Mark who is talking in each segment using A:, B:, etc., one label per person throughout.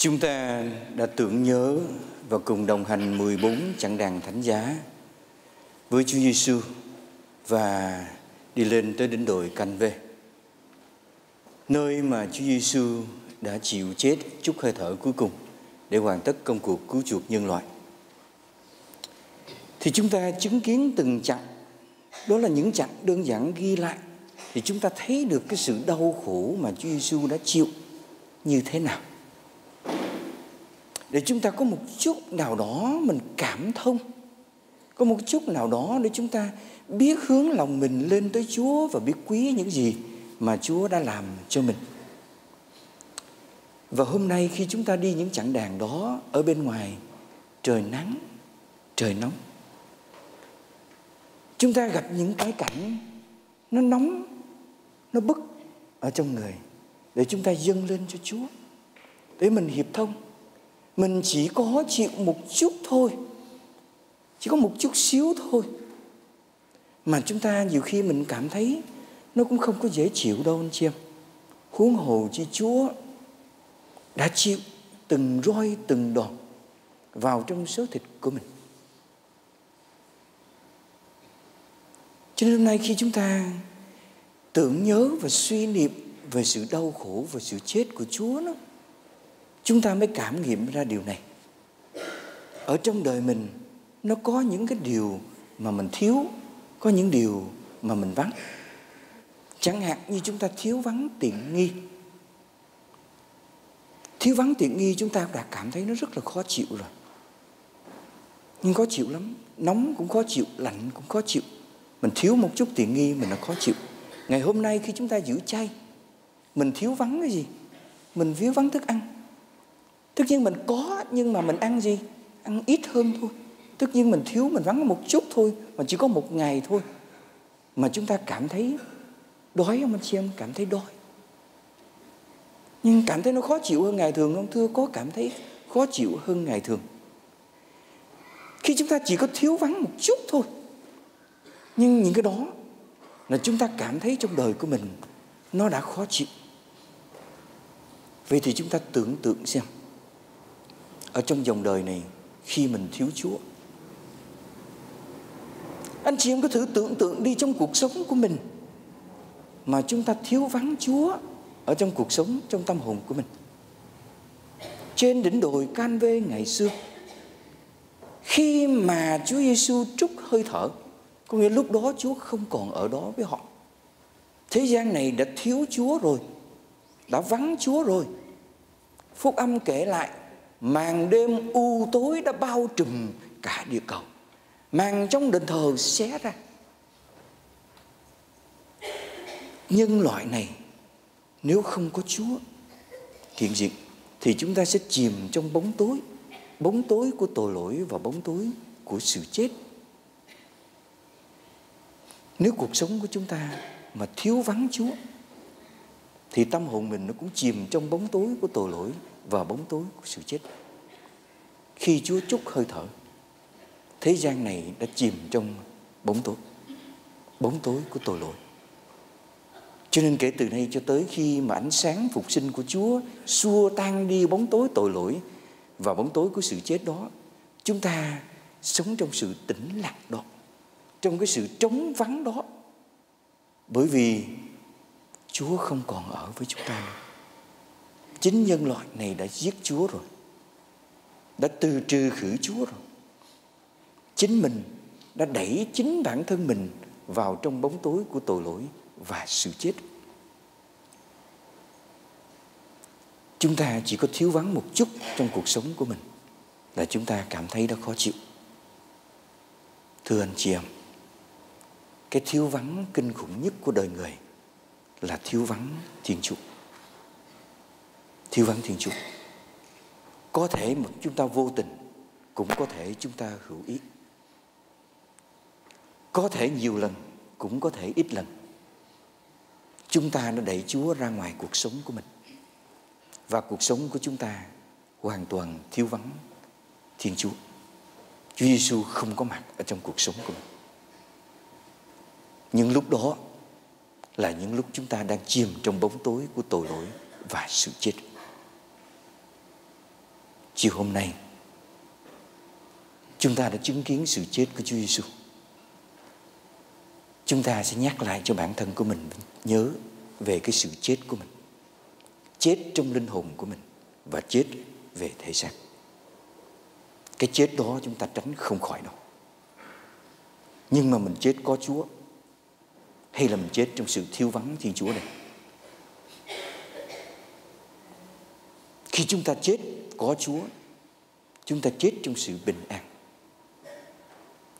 A: Chúng ta đã tưởng nhớ và cùng đồng hành 14 chặng đàn thánh giá với Chúa Giêsu và đi lên tới đỉnh đồi canh Vê, nơi mà Chúa Giêsu đã chịu chết chút hơi thở cuối cùng để hoàn tất công cuộc cứu chuộc nhân loại. Thì chúng ta chứng kiến từng chặng, đó là những chặng đơn giản ghi lại thì chúng ta thấy được cái sự đau khổ mà Chúa Giêsu đã chịu như thế nào. Để chúng ta có một chút nào đó mình cảm thông, có một chút nào đó để chúng ta biết hướng lòng mình lên tới Chúa và biết quý những gì mà Chúa đã làm cho mình. Và hôm nay khi chúng ta đi những chặng đàn đó ở bên ngoài trời nắng, trời nóng. Chúng ta gặp những cái cảnh nó nóng, nó bức ở trong người để chúng ta dâng lên cho Chúa. Để mình hiệp thông. Mình chỉ có chịu một chút thôi. Chỉ có một chút xíu thôi. Mà chúng ta nhiều khi mình cảm thấy nó cũng không có dễ chịu đâu anh chị em. Huống hồ chi Chúa đã chịu từng roi từng đòn vào trong số thịt của mình. Cho nên hôm nay khi chúng ta tưởng nhớ và suy niệm về sự đau khổ và sự chết của Chúa đó, chúng ta mới cảm nghiệm ra điều này. Ở trong đời mình nó có những cái điều mà mình thiếu, có những điều mà mình vắng. Chẳng hạn như chúng ta thiếu vắng tiện nghi. Thiếu vắng tiện nghi chúng ta đã cảm thấy nó rất là khó chịu rồi. Nhưng khó chịu lắm. Nóng cũng khó chịu, lạnh cũng khó chịu. Mình thiếu một chút tiện nghi mình là khó chịu. Ngày hôm nay khi chúng ta giữ chay Mình thiếu vắng cái gì? Mình thiếu vắng thức ăn. Tất nhiên mình có, nhưng mà mình ăn gì? Ăn ít hơn thôi. Tất nhiên mình thiếu, mình vắng một chút thôi, Mà chỉ có một ngày thôi. Mà chúng ta cảm thấy Đói không anh chị em? Cảm thấy đói. Nhưng cảm thấy nó khó chịu hơn ngày thường không Thưa? Có cảm thấy khó chịu hơn ngày thường. Khi chúng ta chỉ có thiếu vắng một chút thôi. Nhưng những cái đó Là chúng ta cảm thấy trong đời của mình Nó đã khó chịu. Vậy thì chúng ta tưởng tượng xem ở trong dòng đời này Khi mình thiếu Chúa Anh chị em có thử tưởng tượng đi trong cuộc sống của mình mà chúng ta thiếu vắng Chúa ở trong cuộc sống, trong tâm hồn của mình. Trên đỉnh đồi Can Vê ngày xưa, khi mà Chúa Giêsu trút hơi thở, có nghĩa lúc đó Chúa không còn ở đó với họ. Thế gian này đã thiếu Chúa rồi, đã vắng Chúa rồi. Phúc âm kể lại, màn đêm u tối đã bao trùm cả địa cầu. Màn trong đền thờ xé ra nhân loại này nếu không có Chúa hiện diện thì chúng ta sẽ chìm trong bóng tối, bóng tối của tội lỗi và bóng tối của sự chết. Nếu cuộc sống của chúng ta mà thiếu vắng Chúa thì tâm hồn mình nó cũng chìm trong bóng tối của tội lỗi và bóng tối của sự chết. Khi Chúa chúc hơi thở, thế gian này đã chìm trong bóng tối, bóng tối của tội lỗi. Cho nên kể từ nay cho tới khi mà ánh sáng phục sinh của Chúa xua tan đi bóng tối tội lỗi và bóng tối của sự chết đó, chúng ta sống trong sự tĩnh lặng đó, trong cái sự trống vắng đó. Bởi vì Chúa không còn ở với chúng ta nữa. Chính nhân loại này đã giết Chúa rồi. Đã từ trừ khử Chúa rồi. Chính mình đã đẩy chính bản thân mình vào trong bóng tối của tội lỗi và sự chết. Chúng ta chỉ có thiếu vắng một chút trong cuộc sống của mình là chúng ta cảm thấy đã khó chịu. Thưa anh chị em, cái thiếu vắng kinh khủng nhất của đời người là thiếu vắng Thiên Chúa. Thiếu vắng Thiên Chúa. Có thể mà chúng ta vô tình, cũng có thể chúng ta hữu ý. Có thể nhiều lần, cũng có thể ít lần chúng ta đã đẩy Chúa ra ngoài cuộc sống của mình. Và cuộc sống của chúng ta hoàn toàn thiếu vắng Thiên Chúa. Chúa Giêsu không có mặt ở trong cuộc sống của mình. Nhưng lúc đó là những lúc chúng ta đang chìm trong bóng tối của tội lỗi và sự chết. chiều hôm nay, chúng ta đã chứng kiến sự chết của Chúa Giêsu. Chúng ta sẽ nhắc lại cho bản thân của mình nhớ về cái sự chết của mình. Chết trong linh hồn của mình và chết về thể xác. Cái chết đó chúng ta tránh không khỏi đâu. Nhưng mà mình chết có Chúa hay là mình chết trong sự thiếu vắng Thiên Chúa này. Khi chúng ta chết có Chúa, chúng ta chết trong sự bình an.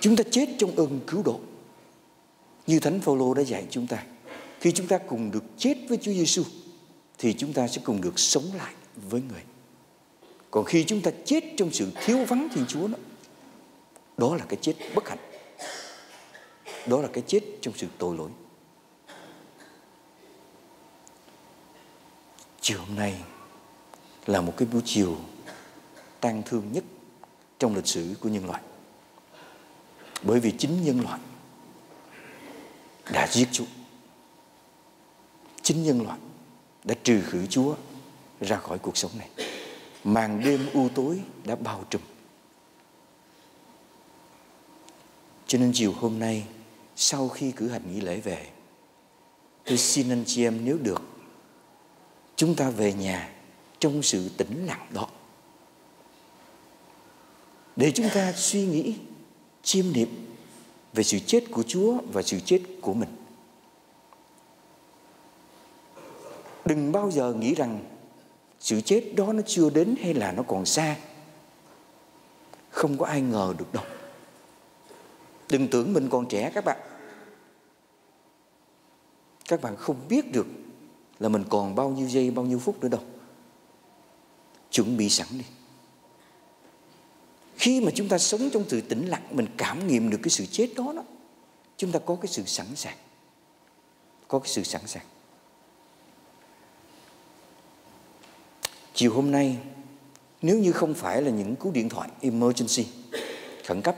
A: Chúng ta chết trong ơn cứu độ. Như Thánh Phaolô đã dạy chúng ta, khi chúng ta cùng được chết với Chúa Giêsu thì chúng ta sẽ cùng được sống lại với người. Còn khi chúng ta chết trong sự thiếu vắng Thiên Chúa đó, đó là cái chết bất hạnh. Đó là cái chết trong sự tội lỗi. Chiều hôm nay là một cái buổi chiều tang thương nhất trong lịch sử của nhân loại. Bởi vì chính nhân loại đã giết Chúa. Chính nhân loại đã trừ khử Chúa ra khỏi cuộc sống này. Màn đêm u tối đã bao trùm. Cho nên chiều hôm nay, sau khi cử hành nghi lễ về, tôi xin anh chị em nếu được chúng ta về nhà trong sự tĩnh lặng đó để chúng ta suy nghĩ, chiêm niệm về sự chết của Chúa và sự chết của mình. Đừng bao giờ nghĩ rằng sự chết đó nó chưa đến hay là nó còn xa. Không có ai ngờ được đâu. Đừng tưởng mình còn trẻ các bạn. Các bạn không biết được là mình còn bao nhiêu giây, bao nhiêu phút nữa đâu. Chuẩn bị sẵn đi. Khi mà chúng ta sống trong sự tĩnh lặng Mình cảm nghiệm được cái sự chết đó, đó Chúng ta có cái sự sẵn sàng Có cái sự sẵn sàng Chiều hôm nay Nếu như không phải là những cú điện thoại Emergency Khẩn cấp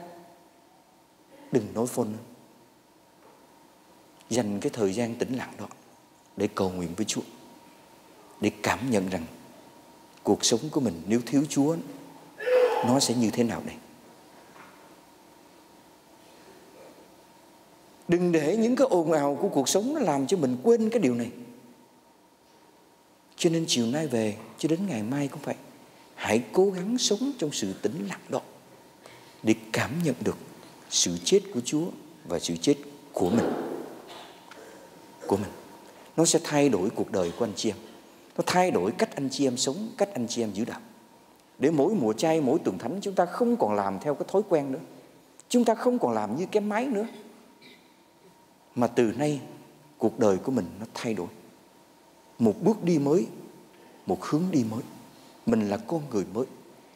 A: Đừng nói phone nữa Dành cái thời gian tĩnh lặng đó để cầu nguyện với Chúa, Để cảm nhận rằng Cuộc sống của mình nếu thiếu Chúa, nó sẽ như thế nào đây? Đừng để những cái ồn ào của cuộc sống nó làm cho mình quên cái điều này. Cho nên chiều nay về cho đến ngày mai cũng vậy, hãy cố gắng sống trong sự tĩnh lặng đó để cảm nhận được sự chết của Chúa và sự chết của mình của mình nó sẽ thay đổi cuộc đời của anh chị em nó thay đổi cách anh chị em sống cách anh chị em giữ đạo để mỗi mùa chay, mỗi tuần thánh chúng ta không còn làm theo cái thói quen nữa. Chúng ta không còn làm như cái máy nữa. Mà từ nay cuộc đời của mình nó thay đổi. Một bước đi mới, một hướng đi mới. Mình là con người mới.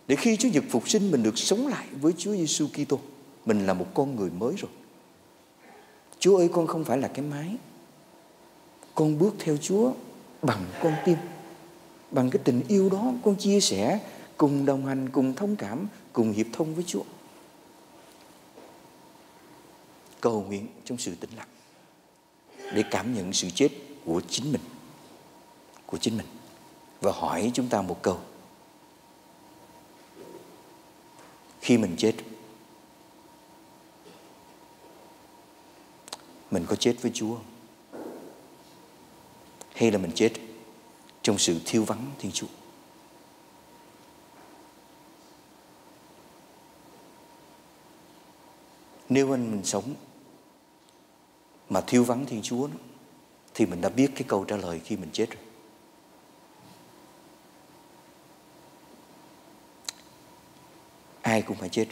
A: Để khi Chúa Nhật phục sinh mình được sống lại với Chúa Giêsu Kitô, mình là một con người mới rồi. Chúa ơi con không phải là cái máy. Con bước theo Chúa bằng con tim. Bằng cái tình yêu đó con chia sẻ cùng đồng hành, cùng thông cảm, cùng hiệp thông với Chúa. Cầu nguyện trong sự tĩnh lặng để cảm nhận sự chết của chính mình, của chính mình và hỏi chúng ta một câu. Khi mình chết, mình có chết với Chúa không hay là mình chết trong sự thiếu vắng Thiên Chúa? Nếu anh mình sống mà thiếu vắng Thiên Chúa thì mình đã biết cái câu trả lời khi mình chết rồi. Ai cũng phải chết.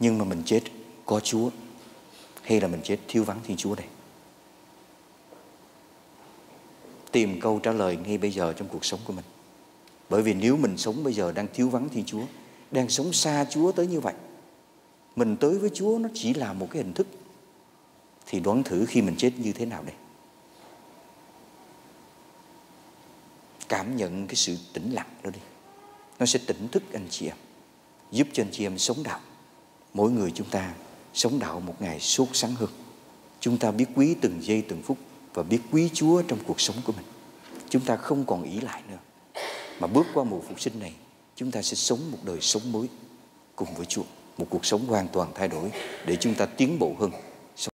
A: Nhưng mà mình chết có Chúa hay là mình chết thiếu vắng Thiên Chúa này? Tìm câu trả lời ngay bây giờ trong cuộc sống của mình. Bởi vì nếu mình sống bây giờ đang thiếu vắng Thiên Chúa, đang sống xa Chúa tới như vậy, mình tới với Chúa nó chỉ là một cái hình thức thì đoán thử khi mình chết như thế nào đây? Cảm nhận cái sự tĩnh lặng đó đi. Nó sẽ tỉnh thức anh chị em giúp cho anh chị em sống đạo. Mỗi người chúng ta sống đạo một ngày sốt sắng hơn chúng ta biết quý từng giây từng phút và biết quý Chúa trong cuộc sống của mình. Chúng ta không còn ý lại nữa. Mà bước qua mùa phục sinh này chúng ta sẽ sống một đời sống mới cùng với Chúa, một cuộc sống hoàn toàn thay đổi để chúng ta tiến bộ hơn.